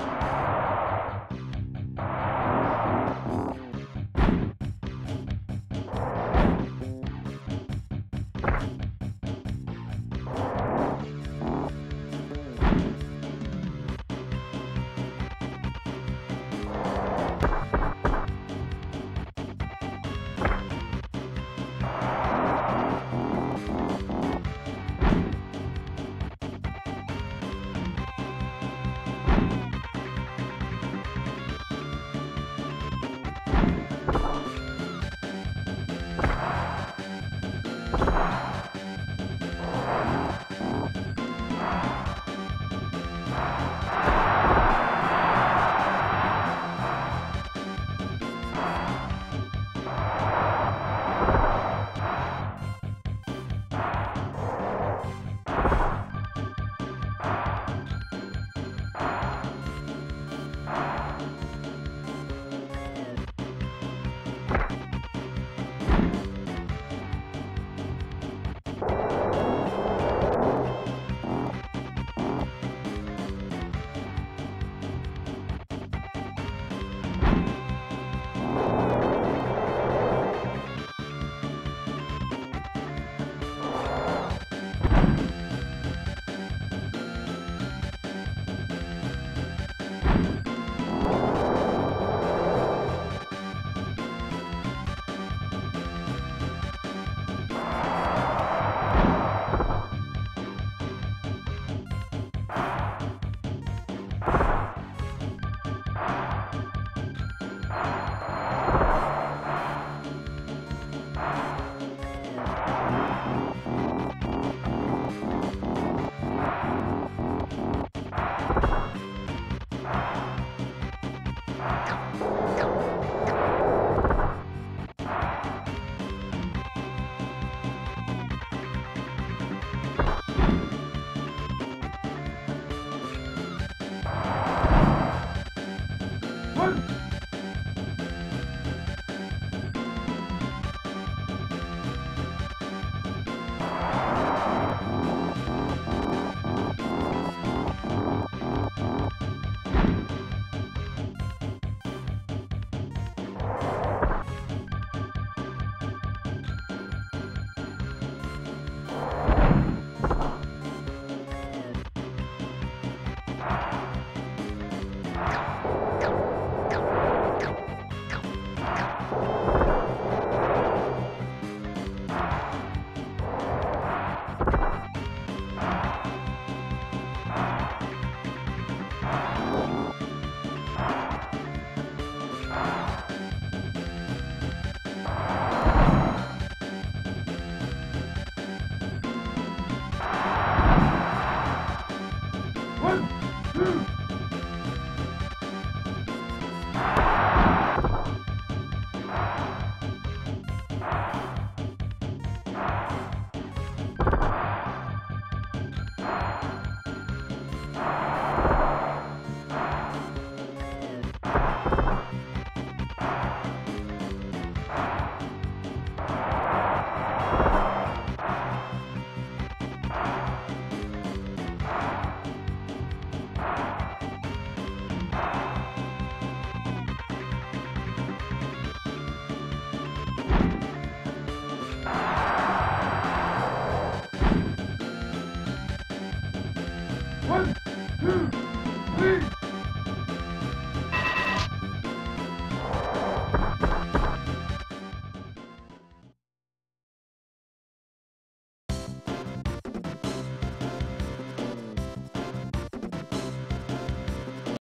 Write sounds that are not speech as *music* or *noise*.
One, two, *gasps* *gasps*